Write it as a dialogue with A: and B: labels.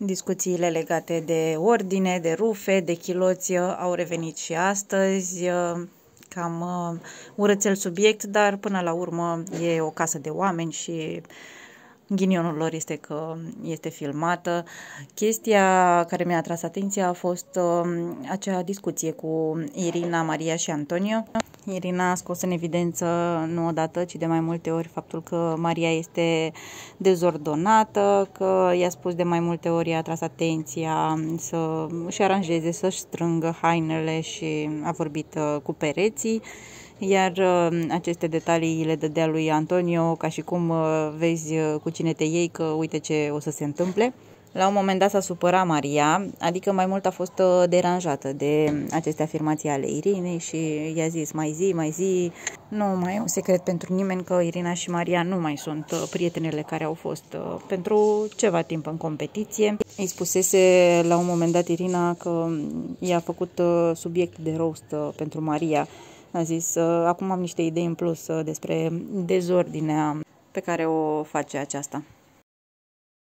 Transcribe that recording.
A: Discuțiile legate de ordine, de rufe, de chiloți uh, au revenit și astăzi. Uh, cam uh, urățel subiect, dar până la urmă e o casă de oameni și Ghinionul lor este că este filmată. Chestia care mi-a atras atenția a fost uh, acea discuție cu Irina, Maria și Antonio. Irina a scos în evidență nu odată, ci de mai multe ori faptul că Maria este dezordonată, că i-a spus de mai multe ori, i-a atras atenția să își aranjeze, să-și strângă hainele și a vorbit uh, cu pereții iar uh, aceste detalii le dădea lui Antonio ca și cum uh, vezi uh, cu cine te iei că uite ce o să se întâmple. La un moment dat s-a supărat Maria, adică mai mult a fost deranjată de aceste afirmații ale Irinei și i-a zis mai zi, mai zi. Nu mai e un secret pentru nimeni că Irina și Maria nu mai sunt prietenele care au fost pentru ceva timp în competiție. Îi spusese la un moment dat Irina că i-a făcut subiect de roast pentru Maria a zis, acum am niște idei în plus uh, despre dezordinea pe care o face aceasta.